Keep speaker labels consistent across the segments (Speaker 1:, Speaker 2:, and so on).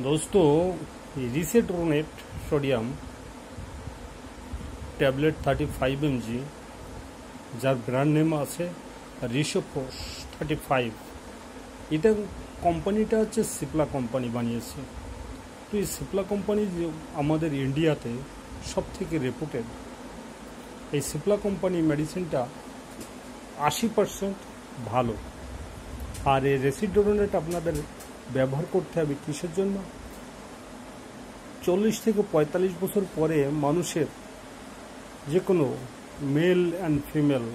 Speaker 1: दोस्तों risedronate sodium tablet thirty five MG যার brand name আছে রিসোফোস থার্টি ফাইভ এটা কোম্পানিটা হচ্ছে সিপলা কোম্পানি বানিয়েছে তো এই সিপলা কোম্পানি যে আমাদের ইন্ডিয়াতে সব থেকে রেপুটেড এই সিপলা কোম্পানি মেডিসিনটা আশি পার্সেন্ট ভালো আর এই রেসিডোরনেট আপনাদের ব্যবহার করতে হবে কিসের জন্য? চল্লিশ থেকে পঁয়তাল্লিশ বছর পরে মানুষের যে কোনো মেল অ্যান্ড ফিমেল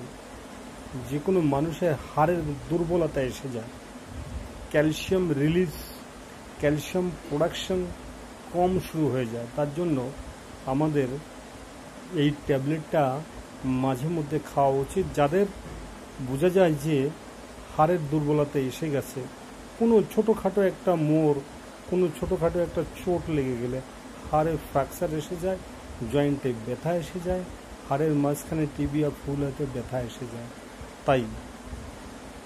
Speaker 1: যে কোনো মানুষের হাড়ের দুর্বলতা এসে যায়। ক্যালসিয়াম রিলিজ ক্যালসিয়াম প্রোডাকশন কম শুরু হয়ে যায়। তার জন্য আমাদের এই ট্যাবলেটটা মাঝে মধ্যে খাওয়া উচিত। যাদের বোঝা যায় যে হাড়ের দুর্বলতা এসে গেছে কোনো ছোটোখাটো একটা মোড়, কোনো ছোটোখাটো একটা চোট লেগে গেলে হাড়ে ফ্র্যাকচার এসে যায়, জয়েন্টে ব্যথা এসে যায়, হাড়ের মাঝখানে টিবিয়া ফুল হতে ব্যথা এসে যায়। তাই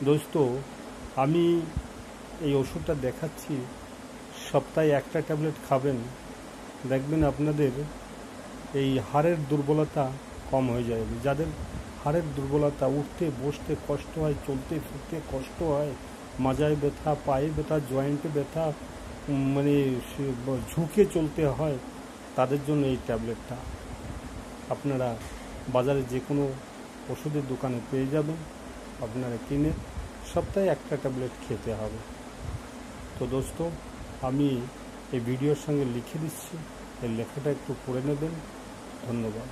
Speaker 1: দোস্ত, আমি এই ওষুধটা দেখাচ্ছি। সপ্তাহে একটা ট্যাবলেট খাবেন, দেখবেন আপনাদের এই হাড়ের দুর্বলতা কম হয়ে যাবে যাদের হাড়ের দুর্বলতা, উঠতে, বসতে কষ্ট হয়, চলতে, ফিরতে কষ্ট হয় মাজায় ব্যথা, পায়ে ব্যথা, জয়েন্টে ব্যথা মানে ঝুঁকে চলতে হয়, তাদের জন্য এই ট্যাবলেটটা আপনারা বাজারে যে কোনো ওষুধের দোকানে পেয়ে যাবেন, আপনারা কিনে সপ্তাহে একটা ট্যাবলেট খেতে হবে। তো দোস্ত, আমি এই ভিডিওর সঙ্গে লিখে দিচ্ছি, এই লেখাটা একটু পড়ে নেবেন। ধন্যবাদ।